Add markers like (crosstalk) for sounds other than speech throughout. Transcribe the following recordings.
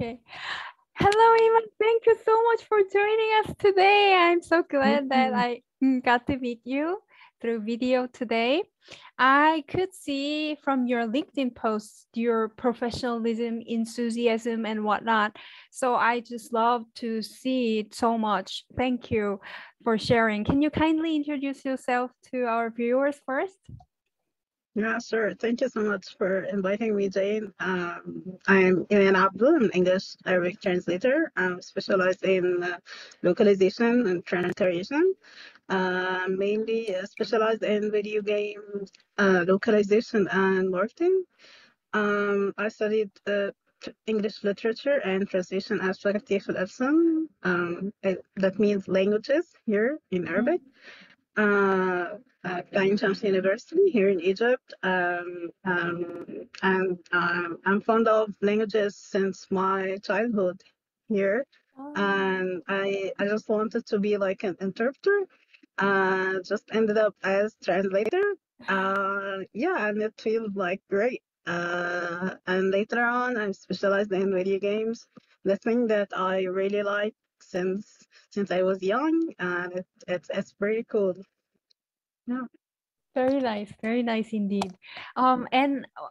Okay. Hello, Eman. Thank you so much for joining us today. I'm so glad that I mm, got to meet you through video today. I could see from your LinkedIn posts your professionalism, enthusiasm, and whatnot. So I just love to see it so much. Thank you for sharing. Can you kindly introduce yourself to our viewers first? Yeah, sure. Thank you so much for inviting me, Jane. Um, I'm Eman Abdo, an English Arabic translator. I'm specialized in uh, localization and translation, uh, mainly uh, specialized in video games, uh, localization and marketing. Um, I studied uh, English literature and translation at Faculty of Alsun. Um, it, that means languages here in Arabic. Uh, uh, Ain Shams University here in Egypt. Um, um, and um, I'm fond of languages since my childhood here. Oh. And I, I just wanted to be like an interpreter. Uh, just ended up as translator. Uh, yeah, and it feels like great. Uh, and later on, I specialized in video games. The thing that I really like since since I was young, and it, it's it's pretty cool. Yeah. Very nice, very nice indeed. Um, and uh,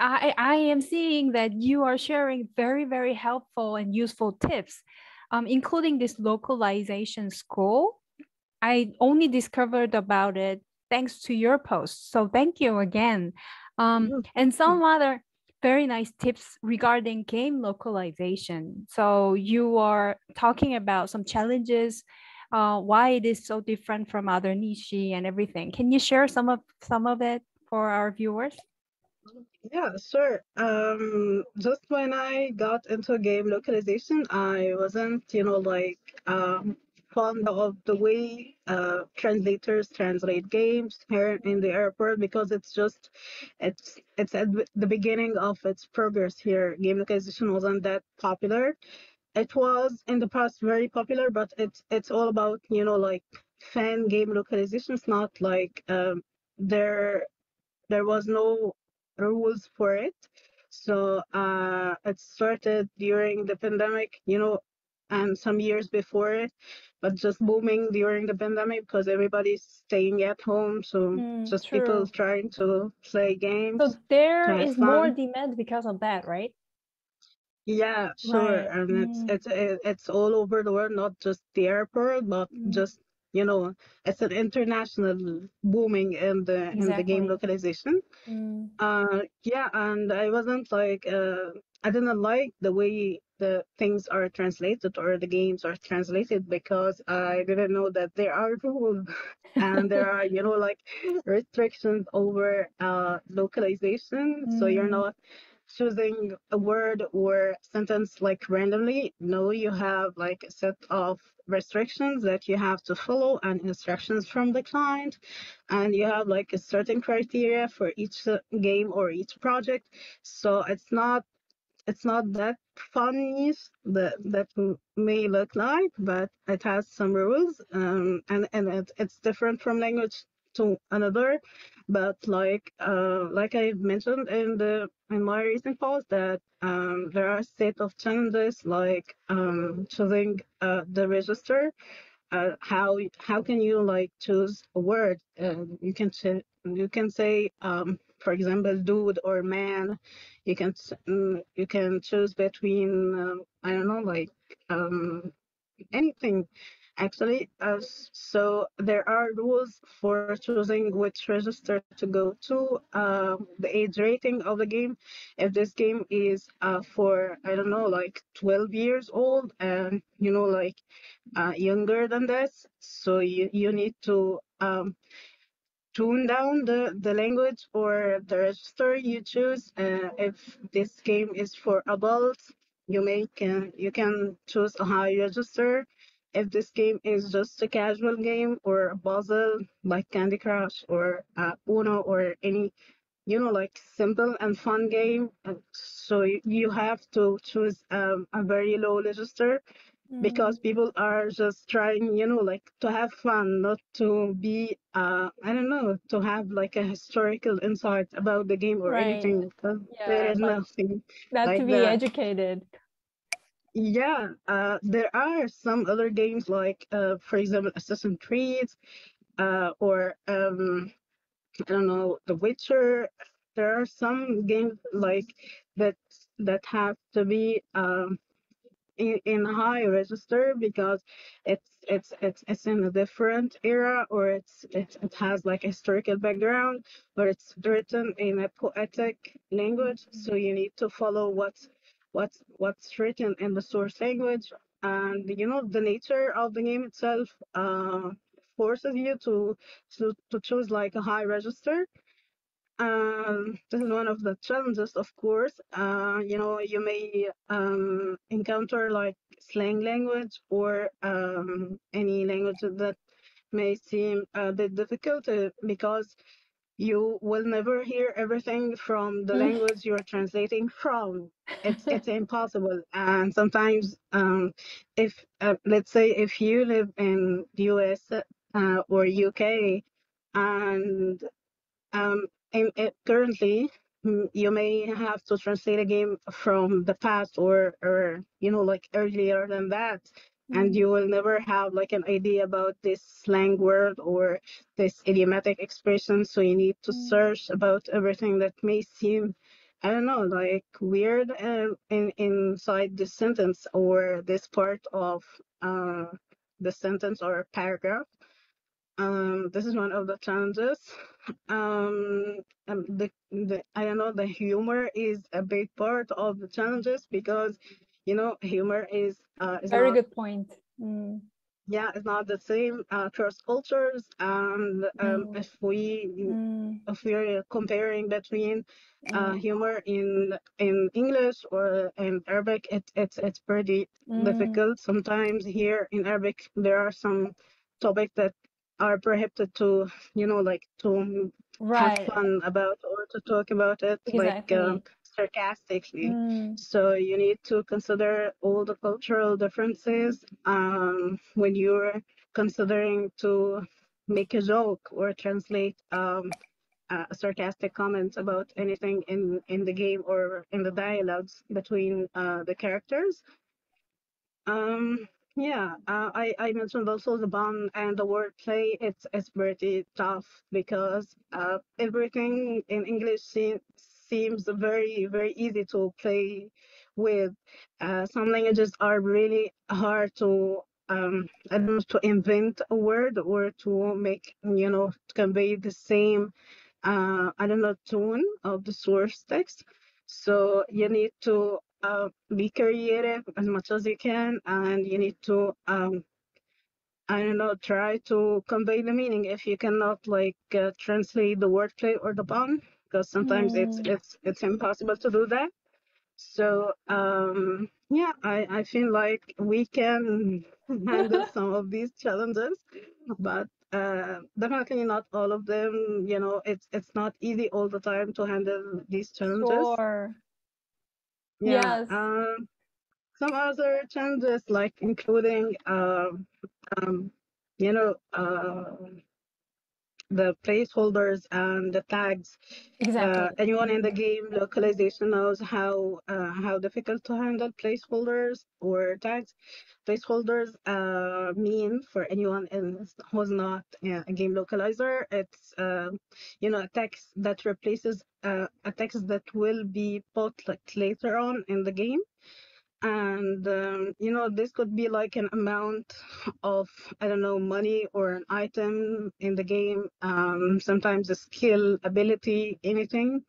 I, I am seeing that you are sharing very, very helpful and useful tips, um, including this localization school. I only discovered about it thanks to your post. So thank you again. Um, and some other very nice tips regarding game localization. So you are talking about some challenges uh, why it is so different from other niche and everything. Can you share some of some of it for our viewers? Yeah, sure. Um, just when I got into game localization, I wasn't, you know, like um, fond of the way uh, translators translate games here in the airport because it's just it's it's at the beginning of its progress here. Game localization wasn't that popular, it was in the past very popular, but it's it's all about you know like fan game localizations. Not like um, there there was no rules for it. So uh, it started during the pandemic, you know, and some years before it, but just booming during the pandemic because everybody's staying at home. So mm, just true. people trying to play games. So there is fun. more demand because of that, right? Yeah, sure. Right. And it's mm. it's it's all over the world, not just the airport, but mm. just you know, it's an international booming in the in the game localization. Mm. Uh, yeah, and I wasn't like uh, I didn't like the way the things are translated or the games are translated because I didn't know that there are rules (laughs) and there are you know (laughs) like restrictions over uh localization. So you're not choosing a word or sentence like randomly. No, you have like a set of restrictions that you have to follow and instructions from the client. And you have like a certain criteria for each game or each project. So it's not it's not that funny that that may look like, but it has some rules, um, and and it, it's different from language to another but like uh, like I mentioned in the in my recent post that um, there are a set of challenges like um, choosing uh, the register. Uh, how how can you like choose a word? you can ch- you can say um, for example dude or man. You can mm, you can choose between um, I don't know like um, anything actually. Uh, so there are rules for choosing which register to go to, uh, the age rating of the game. If this game is uh, for, I don't know, like 12 years old and, you know, like uh, younger than this, so you, you need to um, tune down the, the language or the register you choose. If this game is for adults, you may can you can choose a high register if this game is just a casual game or a puzzle like Candy Crush or uh, Uno or any, you know, like simple and fun game. So you have to choose um, a very low register mm. because people are just trying, you know, like to have fun, not to be, uh, I don't know, to have like a historical insight about the game or right. anything. Yeah, there is nothing. Not like to be that. educated. Yeah, uh, there are some other games like, uh, for example, Assassin's Creed, uh, or um, I don't know, The Witcher. There are some games like that that have to be um, in, in high register because it's it's it's it's in a different era or it's it, it has like a historical background or it's written in a poetic language so you need to follow what's what's what's written in the source language and you know the nature of the game itself uh, forces you to to to choose like a high register um, this is one of the challenges, of course. Uh, you know, you may um, encounter like slang language or um, any language that may seem a bit difficult uh, because you will never hear everything from the mm. language you're translating from. It's (laughs) it's impossible. And sometimes, um, if uh, let's say if you live in the US uh, or UK and um, and it, currently mm, you may have to translate a game from the past or or you know like earlier than that. And you will never have like an idea about this slang word or this idiomatic expression so you need to mm-hmm. search about everything that may seem i don't know like weird uh, in inside the sentence or this part of uh, the sentence or paragraph um, this is one of the challenges. Um, um, the, the I don't know the humor is a big part of the challenges because you know humor is uh, is very not, good point. Mm. Yeah, it's not the same uh, across cultures, and um, mm. if we mm. if we're comparing between uh, mm. humor in in English or in Arabic, it, it's it's pretty mm. difficult. Sometimes here in Arabic there are some topics that are prohibited to you know like to right. have fun about or to talk about it exactly. like um, sarcastically mm. so you need to consider all the cultural differences um, when you're considering to make a joke or translate um, a sarcastic comment about anything in in the game or in the dialogues between uh, the characters um yeah, uh, I I mentioned also the bun and the wordplay. It's it's pretty tough because uh, everything in English seems seems very very easy to play with. Uh, some languages are really hard to um I don't know to invent a word or to make you know to convey the same uh I don't know tone of the source text. So you need to uh, be creative as much as you can, and you need to, um, I don't know, try to convey the meaning. If you cannot like uh, translate the wordplay or the pun, because sometimes mm. it's it's it's impossible to do that. So um, yeah, I I feel like we can (laughs) handle (laughs) some of these challenges, but uh, definitely not all of them. You know, it's it's not easy all the time to handle these challenges. Sure. Yeah. Yes. Um, some other challenges, like including, uh, um, you know, uh, the placeholders and the tags. Exactly. Uh, anyone in the game localization knows how uh, how difficult to handle placeholders or tags. Placeholders uh, mean for anyone in, who's not a game localizer, it's uh, you know a text that replaces uh, a text that will be put like later on in the game and um, you know this could be like an amount of i don't know money or an item in the game um, sometimes a skill ability anything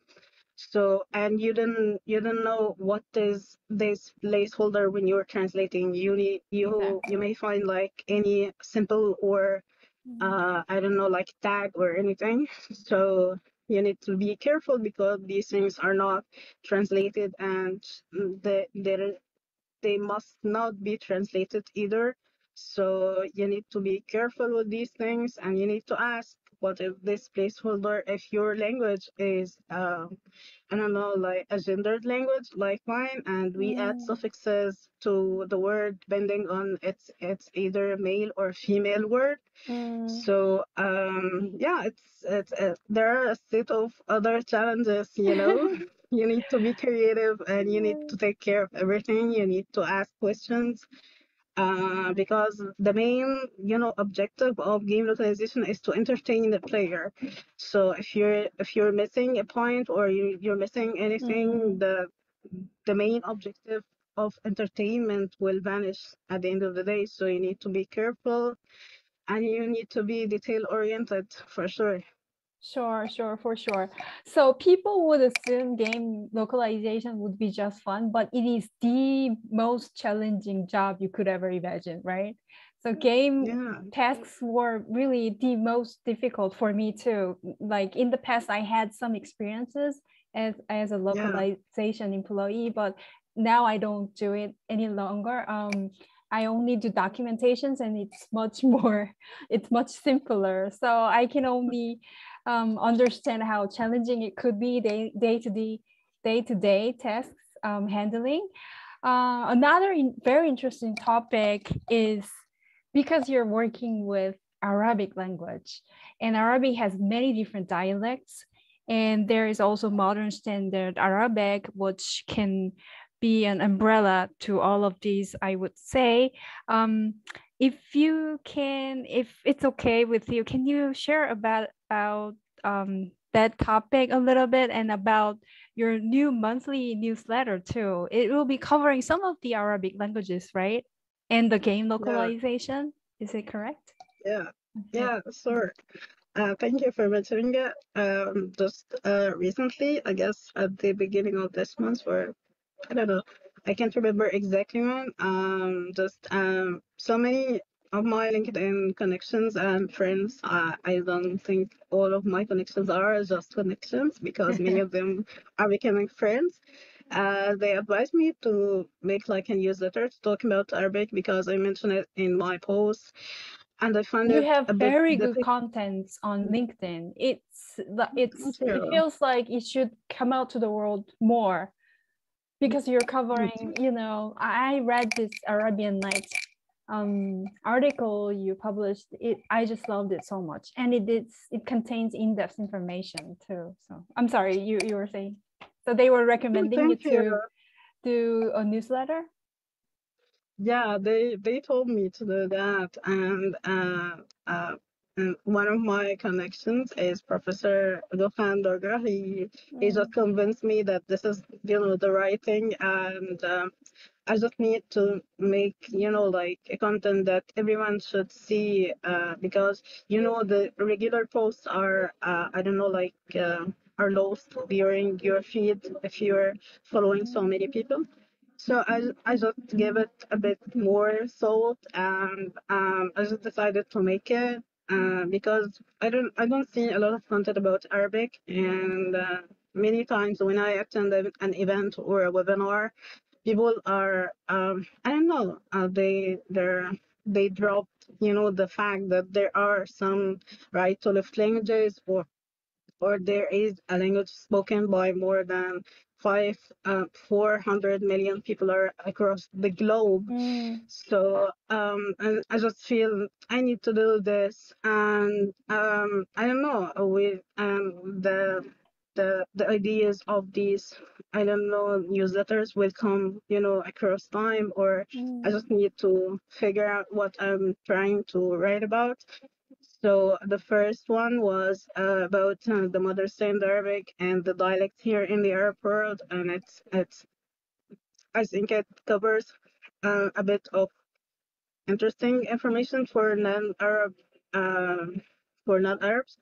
so and you didn't you didn't know what is this placeholder when you're translating you need you exactly. you may find like any simple or mm-hmm. uh, i don't know like tag or anything so you need to be careful because these things are not translated and the, there they must not be translated either. So you need to be careful with these things and you need to ask what if this placeholder, if your language is, uh, I don't know, like a gendered language like mine, and we add suffixes to the word depending on its it's either a male or female word. Mm. So um, yeah, it's it's uh, there are a set of other challenges, you know. (laughs) you need to be creative and you need to take care of everything. You need to ask questions. Uh, because the main, you know, objective of game localization is to entertain the player. So if you're if you're missing a point or you you're missing anything, mm. the the main objective of entertainment will vanish at the end of the day. So you need to be careful and you need to be detail oriented for sure. Sure, sure, for sure. So people would assume game localization would be just fun, but it is the most challenging job you could ever imagine, right? So game yeah. tasks were really the most difficult for me too. Like in the past, I had some experiences as as a localization yeah. employee, but now I don't do it any longer. Um, I only do documentations, and it's much (laughs) more, it's much simpler. So I can only um, understand how challenging it could be day, day to day, day to day tasks um, handling. Uh, another in, very interesting topic is because you're working with Arabic language, and Arabic has many different dialects, and there is also modern standard Arabic, which can be an umbrella to all of these, I would say. Um, if you can, if it's okay with you, can you share about, about um, that topic a little bit and about your new monthly newsletter too? It will be covering some of the Arabic languages, right? And the game localization, yeah. is it correct? Yeah, okay. yeah, sure. Uh, thank you for mentioning it. Um, just uh, recently, I guess at the beginning of this month, or I don't know. I can't remember exactly when. Um, just um, so many of my LinkedIn connections and friends. Uh, I don't think all of my connections are just connections because many of (laughs) them are becoming friends. Uh, they advised me to make like a newsletter to talk about Arabic because I mentioned it in my post. And I find you have very good content on LinkedIn. It's it's it feels like it should come out to the world more because you're covering you know i read this arabian nights um, article you published it i just loved it so much and it it contains in-depth information too so i'm sorry you you were saying so they were recommending you to do a newsletter yeah they they told me to do that and uh, uh, and one of my connections is Professor Gofan Dogra. He mm. he just convinced me that this is you know the right thing, and um, I just need to make you know like a content that everyone should see uh, because you know the regular posts are uh, I don't know like uh, are lost during your feed if you're following so many people. So I, I just gave it a bit more thought and um, I just decided to make it uh, because I don't I don't see a lot of content about Arabic, and uh, many times when I attend an event or a webinar, people are um, I don't know uh, they they're they drop you know the fact that there are some right to left languages or or there is a language spoken by more than five uh, 400 million people are across the globe mm. so um and i just feel i need to do this and um i don't know with um the the the ideas of these i don't know newsletters will come you know across time or mm. i just need to figure out what i'm trying to write about so the first one was uh, about uh, the Modern Standard Arabic and the dialects here in the Arab world, and it's it's I think it covers uh, a bit of interesting information for non-Arab um, for non-Arabs.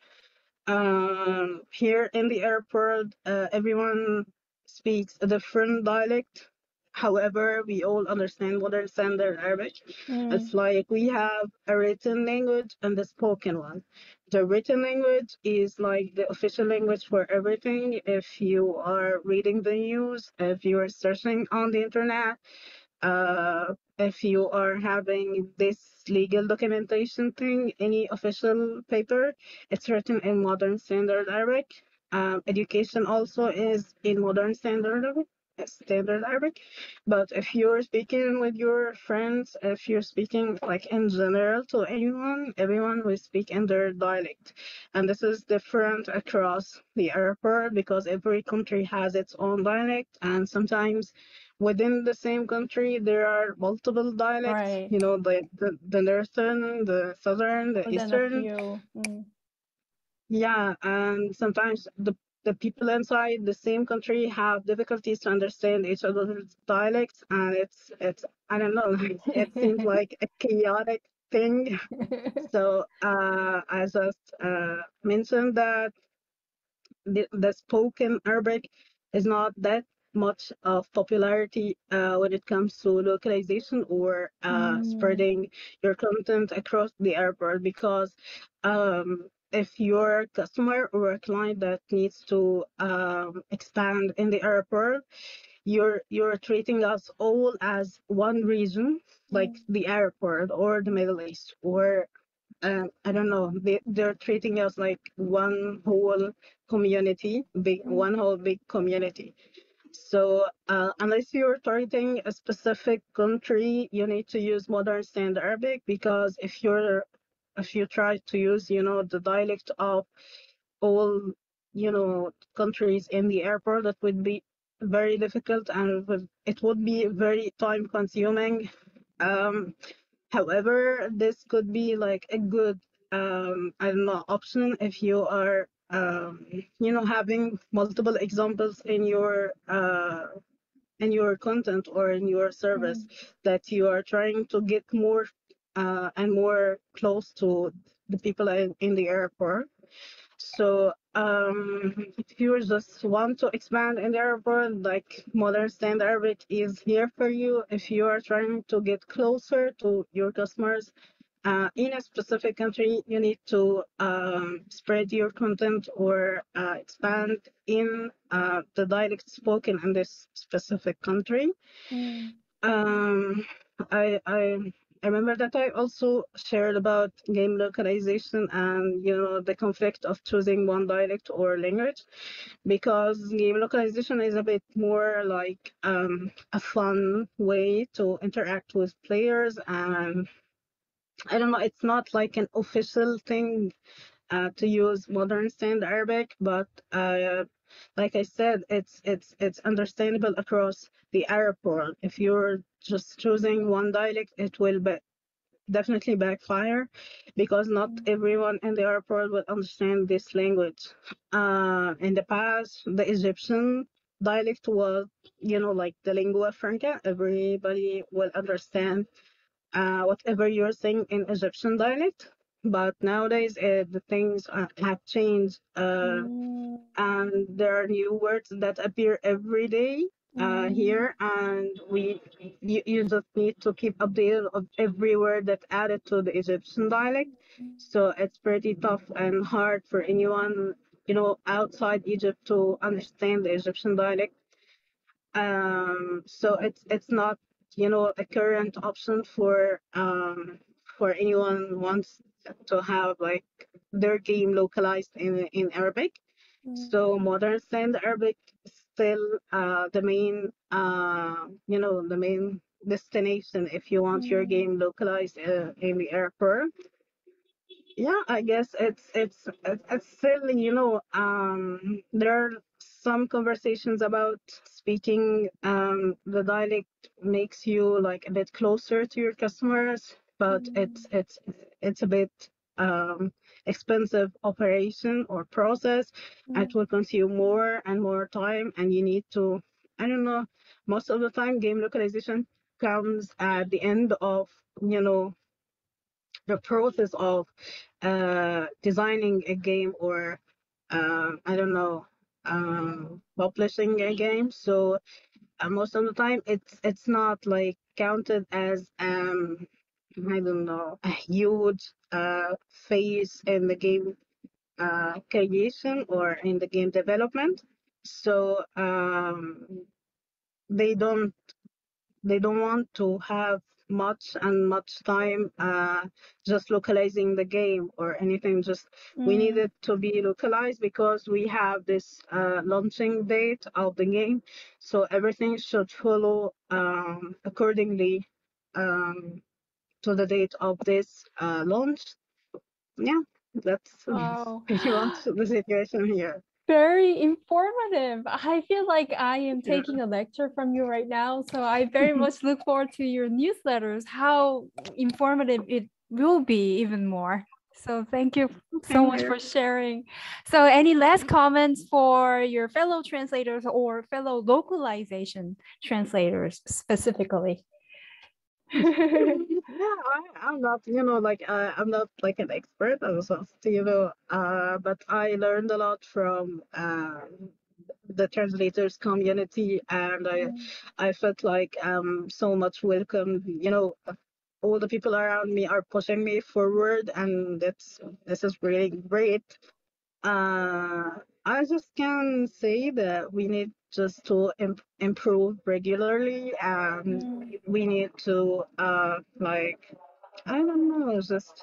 Um, here in the airport, uh, everyone speaks a different dialect However, we all understand modern standard Arabic. Mm. It's like we have a written language and the spoken one. The written language is like the official language for everything. If you are reading the news, if you are searching on the internet, uh, if you are having this legal documentation thing, any official paper, it's written in modern standard Arabic. Um, education also is in modern standard Arabic. standard Arabic. But if you're speaking with your friends, if you're speaking like in general to anyone, everyone will speak in their dialect. And this is different across the Arab world because every country has its own dialect. And sometimes within the same country, there are multiple dialects, right. you know, the, the, the northern, the southern, the eastern. Mm. Yeah, and sometimes the the people inside the same country have difficulties to understand each other's dialects and it's it's i don't know (laughs) it seems (laughs) like a chaotic thing (laughs) so uh, i just uh, mentioned that the, the spoken arabic is not that much of popularity uh, when it comes to localization or uh, mm. spreading your content across the airport because um, if you're a customer or a client that needs to um, expand in the airport, you're you're treating us all as one region, like mm. the airport or the Middle East, or um, I don't know. They they're treating us like one whole community, big one whole big community. So uh, unless you're targeting a specific country, you need to use modern standard Arabic because if you're if you try to use, you know, the dialect of all, you know, countries in the airport, that would be very difficult and it would be very time consuming. Um, however, this could be like a good, um, I don't know, option if you are, um, you know, having multiple examples in your uh, in your content or in your service mm. that you are trying to get more uh, and more close to the people in, in the airport. So um, if you just want to expand in the airport, like Modern Standard Arabic is here for you. If you are trying to get closer to your customers uh, in a specific country, you need to um, spread your content or uh, expand in uh, the dialect spoken in this specific country. Mm. Um, I, I I remember that I also shared about game localization and you know the conflict of choosing one dialect or language because game localization is a bit more like um, a fun way to interact with players and I don't know it's not like an official thing uh, to use modern standard Arabic but uh, like I said it's it's it's understandable across the Arab world. If you're just choosing one dialect, it will be definitely backfire because not everyone in the Arab world will understand this language. Uh, in the past, the Egyptian dialect was, you know, like the lingua franca. Everybody will understand uh, whatever you're saying in Egyptian dialect. But nowadays, uh, the things uh, have changed, uh, mm. and there are new words that appear every day uh, mm-hmm. here and we you, you just need to keep updated of every word that's added to the Egyptian dialect. So it's pretty tough and hard for anyone, you know, outside Egypt to understand the Egyptian dialect. Um, so it's it's not, you know, the current option for um for anyone wants to have like their game localized in in Arabic. Mm-hmm. So modern standard Arabic still uh, the main, uh, you know, the main destination if you want your mm. game localized uh, in the airport. Yeah, I guess it's it's it's still you know um, there are some conversations about speaking um, the dialect makes you like a bit closer to your customers, but mm. it's it's it's a bit um, expensive operation or process. Mm-hmm. It will consume more and more time, and you need to, I don't know, most of the time, game localization comes at the end of, you know, the process of uh, designing a game or, uh, I don't know, um, publishing a game. So uh, most of the time, it's it's not like counted as um, I don't know, a huge uh, phase in the game uh, creation or in the game development. So um, they don't they don't want to have much and much time uh, just localizing the game or anything. Just mm. we need it to be localized because we have this uh, launching date of the game, so everything should follow um, accordingly um, to the date of this uh, launch. Yeah, that's wow. (laughs) pretty much the situation here very informative. I feel like I am taking a lecture from you right now. So I very (laughs) much look forward to your newsletters, how informative it will be even more. So thank you so much for sharing. So any last comments for your fellow translators or fellow localization translators specifically? (laughs) (laughs) yeah, I, am not, you know, like uh, I'm not like an expert, also, you know, uh, but I learned a lot from uh, the translators community, and I, mm. I felt like um so much welcome. You know, all the people around me are pushing me forward, and that's this is really great. Uh, I just can say that we need just to imp- improve regularly and mm. we need to uh like i don't know just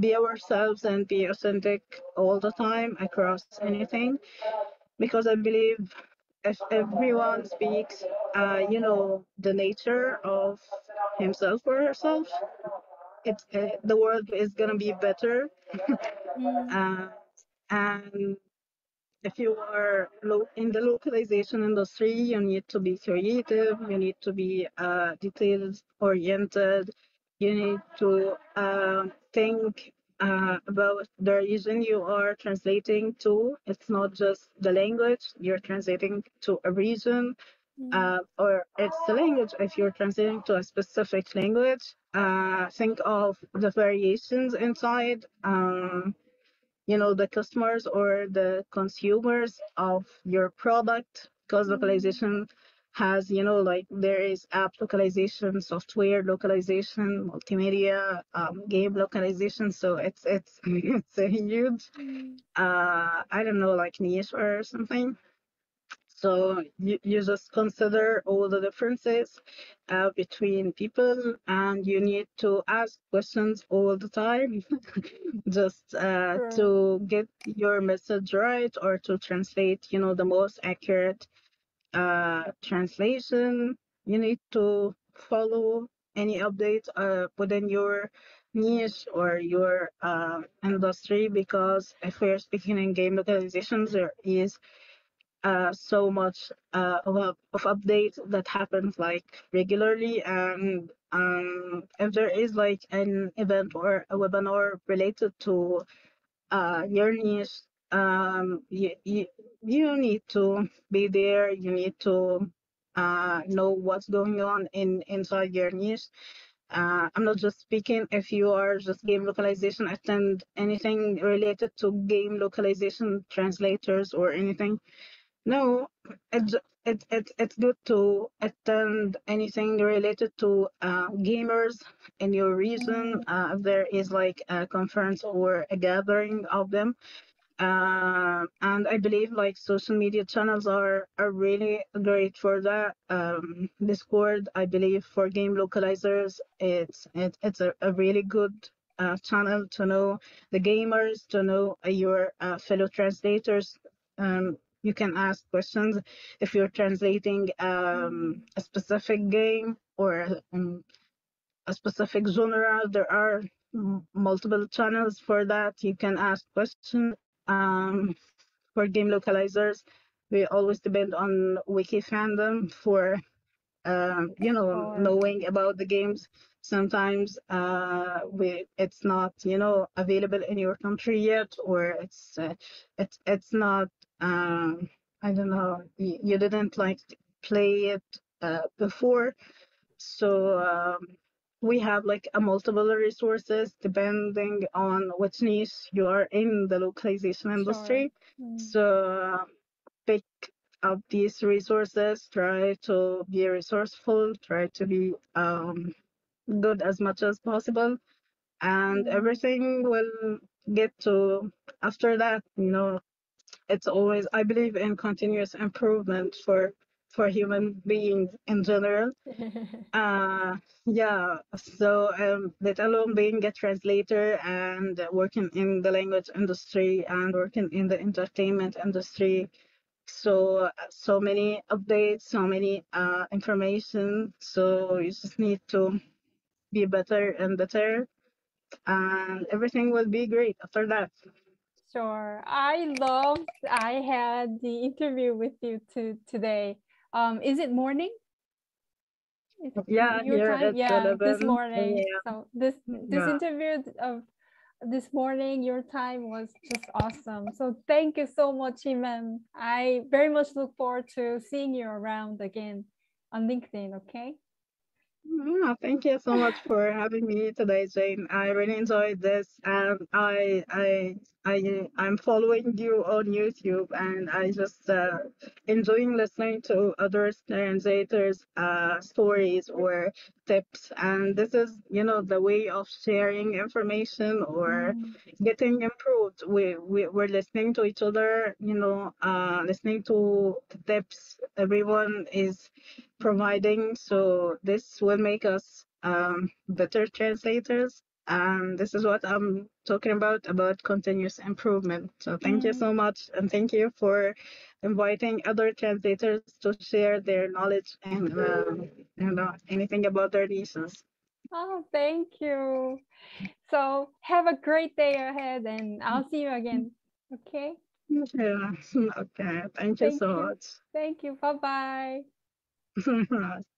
be ourselves and be authentic all the time across anything because i believe if everyone speaks uh you know the nature of himself or herself it's uh, the world is gonna be better (laughs) mm. uh, and if you are in the localization industry, you need to be creative, you need to be uh, details oriented, you need to uh, think uh, about the region you are translating to. It's not just the language, you're translating to a region. Mm. Uh, or it's the language if you're translating to a specific language uh, think of the variations inside um, you know the customers or the consumers of your product because mm-hmm. localization has you know like there is app localization software localization multimedia um, game localization so it's it's (laughs) it's a huge mm. uh i don't know like niche or something so you, you just consider all the differences uh, between people and you need to ask questions all the time (laughs) just uh, sure. to get your message right or to translate, you know, the most accurate uh, translation. You need to follow any updates uh, within your niche or your uh, industry because if we're speaking in game localizations, there is uh, so much uh, of, of updates that happens like regularly and um, if there is like an event or a webinar related to uh, your niche um, you, you, need to be there. You need to uh, know what's going on in inside your niche. Uh, I'm not just speaking if you are just game localization, attend anything related to game localization translators or anything. No, it's it, it, it's good to attend anything related to uh, gamers in your region. Mm. Uh, if there is like a conference or a gathering of them, uh, and I believe like social media channels are are really great for that. Um, Discord, I believe for game localizers, it's it, it's a, a really good uh, channel to know the gamers, to know your uh, fellow translators. Um, you can ask questions if you're translating um, a specific game or um, a specific genre. There are multiple channels for that. You can ask questions. Um, for game localizers, we always depend on wiki fandom for um, you know knowing about the games sometimes uh, we it's not you know available in your country yet or it's uh, it's it's not um, I don't know, you, you didn't like play it uh, before. So um, we have like a multiple resources depending on which niche you are in the localization industry. Mm. So uh, pick up these resources, try to be resourceful, try to be um, good as much as possible, and mm. everything will get to after that, you know, it's always I believe in continuous improvement for for human beings in general. (laughs) uh, yeah, so um, let alone being a translator and working in the language industry and working in the entertainment industry. So so many updates, so many uh, information. So you just need to be better and better, and everything will be great after that. Sure. I loved I had the interview with you to, today. Um, is it morning? yeah, your time? yeah, this morning. Yeah. So this this yeah. interview of this morning, your time was just awesome. So thank you so much, Eman. I very much look forward to seeing you around again on LinkedIn, okay? Yeah, thank you so much for having me today, Jane. I really enjoyed this, and I I I I'm following you on YouTube, and I just uh, enjoying listening to other translators' uh, stories or tips. And this is, you know, the way of sharing information or mm. getting improved. We, we we're listening to each other, you know, uh, listening to the tips everyone is providing. So this will make us um, better translators and this is what I'm talking about about continuous improvement. So thank mm. you so much, and thank you for inviting other translators to share their knowledge and uh, you know anything about their niches. Oh, thank you. So have a great day ahead, and I'll see you again. Okay. Yeah. (laughs) Okay. Thank you thank so you. much. Thank you. Bye bye. (laughs)